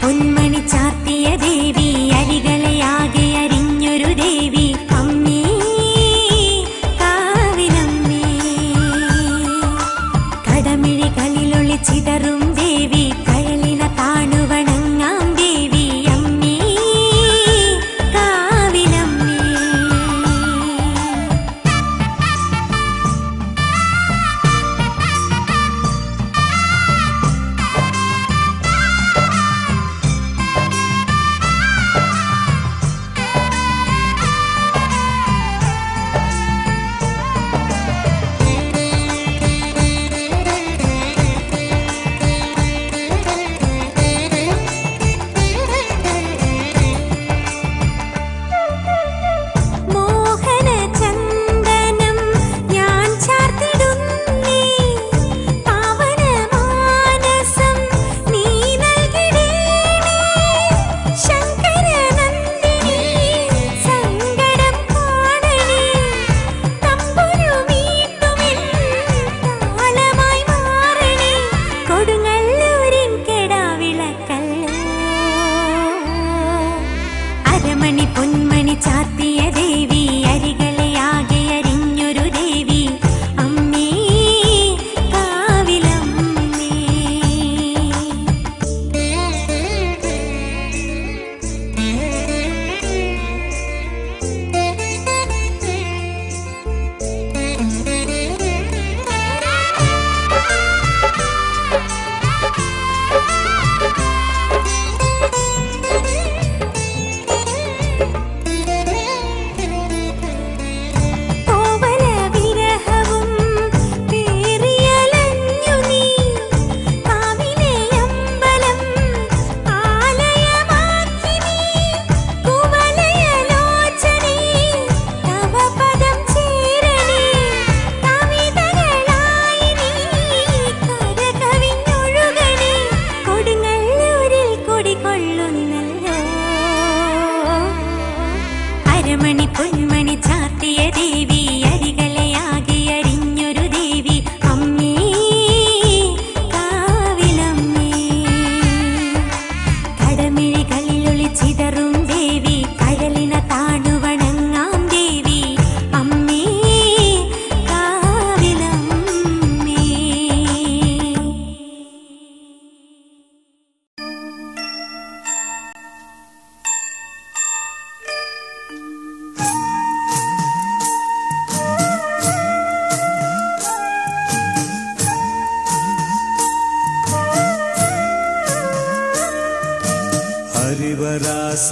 പൊന്മണി ചാത്തിയ ദേവി അരികളെ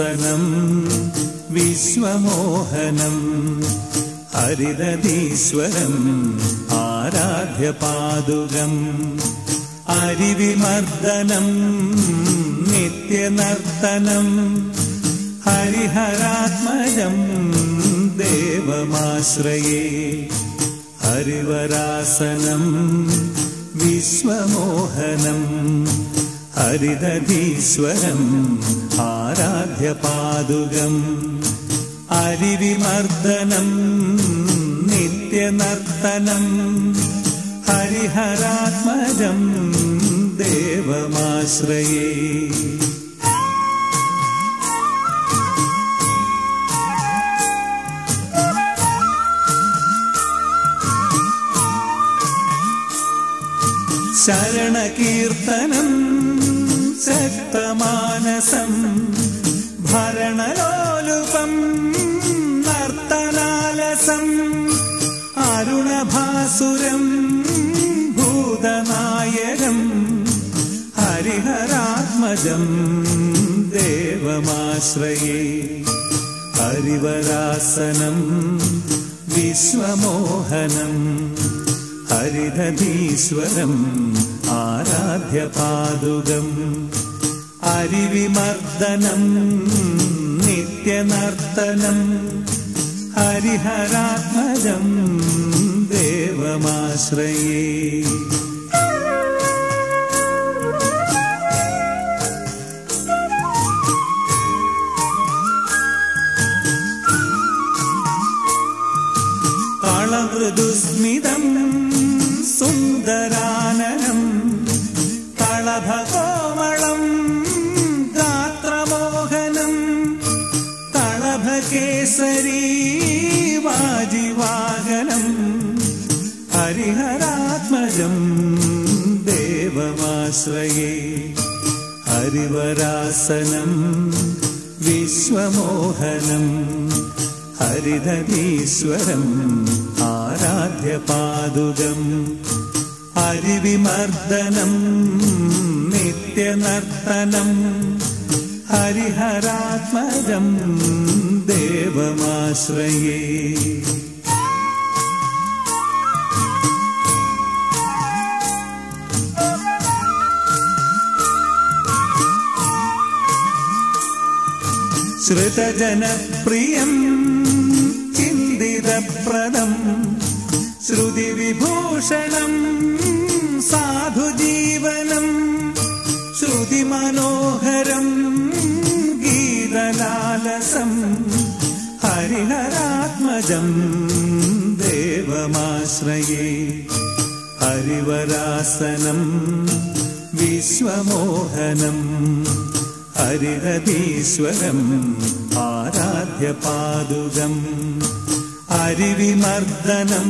शासनं विश्वमोहनम् हरिरदीश्वरम् आराध्यपादुकम् अरिविमर्दनम् नित्यनर्तनम् हरिहरात्मजम् देवमाश्रये हरिवरासनम् विश्वमोहनम् ഹരിതധീശ്വരം ആരാധ്യപാദുകം അരിവിമർദ്ദനം നിത്യനർത്തനം ഹരിഹരാത്മജം ദേവമാശ്രയേ. ശരണകീർത്തനം രക്തമാനസം ഭരണലോലുപം നർത്തനാലസം അരുണഭാസുരം ഭൂതനായകം ഹരിഹരാത്മജം ദേവമാശ്രയേ. ഹരിവരാസനം വിശ്വമോഹനം ഹരിധീശ്വരം ആരാധ്യ പാദുകം അരിവിമർദ്ദനം നിത്യനർത്തനം. ഹരിഹരാത്മജം ദേവമാശ്രയേ. കളമൃദുസ്മിതം സുന്ദരാനനം തളഭകോമളം ഗാത്രമോഹനം തളഭകേസരീ വാജിവാഹനം ഹരിഹരാത്മജം ദേവമാശ്രയേ ഹരിവരാസനം വിശ്വമോഹനം ഹരിതരീശ്വരം ആരാധ്യപാദുകം അരിവിമർദ്ദനം നിത്യനർത്തനം ഹരിഹരാത്മജം ദേവമാശ്രയേ. ശ്രുതജനപ്രിയം ചിന്തിതപ്രദം ശ്രുതിവിഭൂഷണം സാധുജീവനം ശ്രുതിമനോഹരം ഗീതലാലസം ഹരിഹരാത്മജം ദേവമാശ്രയേ. ഹരിവരാസനം വിശ്വമോഹനം ഹരിഹരീശ്വരം ആരാധ്യപാദുകം. ഹരിവിമർദ്ദനം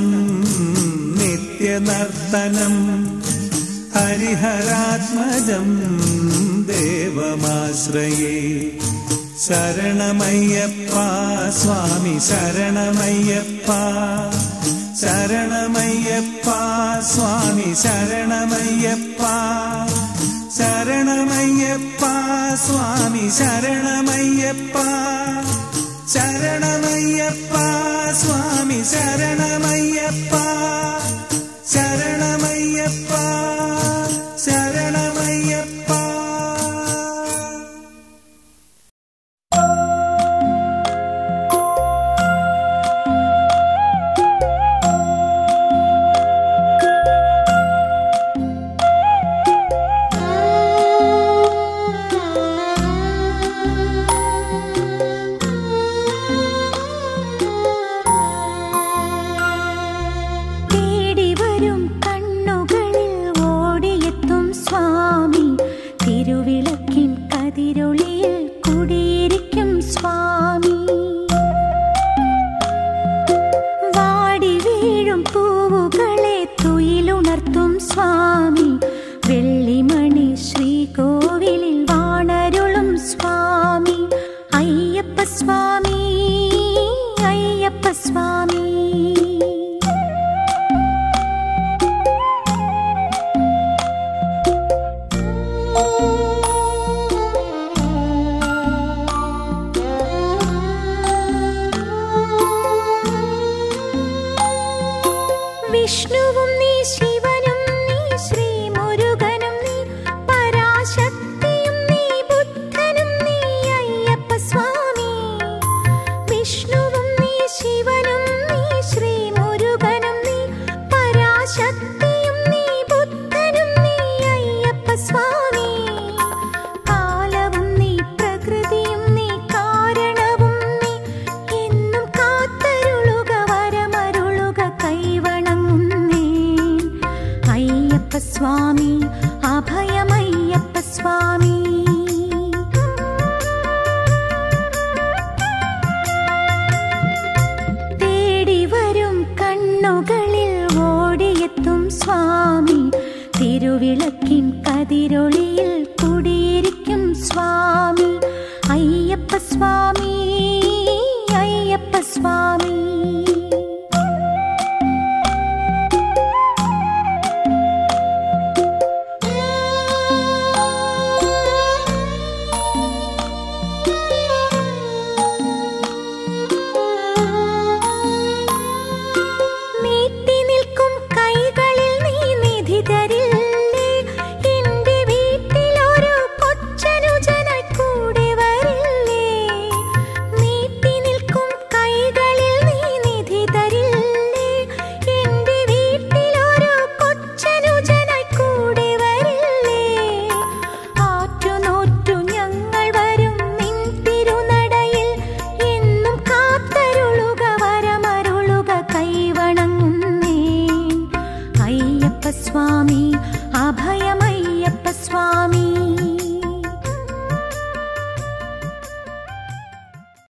നിത്യനർത്തനം ഹരിഹരാത്മജം ദേവമാശ്രയേ. ശരണമയ്യപ്പ സ്വാമി ശരണമയ്യപ്പ ശരണമയ്യപ്പ സ്വാമി ശരണമയ്യപ്പ ശരണമയ്യപ്പ സ്വാമി ശരണമയ്യപ്പ. ശരണമയ്യപ്പ സ്വാമി ശരണമയ്യപ്പ. विष्णु അയ്യപ്പ സ്വാമി അഭയമയ്യപ്പ സ്വാമി. തേടി വരും കണ്ണുകളിൽ ഓടിയെത്തും സ്വാമി. തിരുവിളക്കിൻ കതിരൊളിയിൽ കുടിയിരിക്കും സ്വാമി.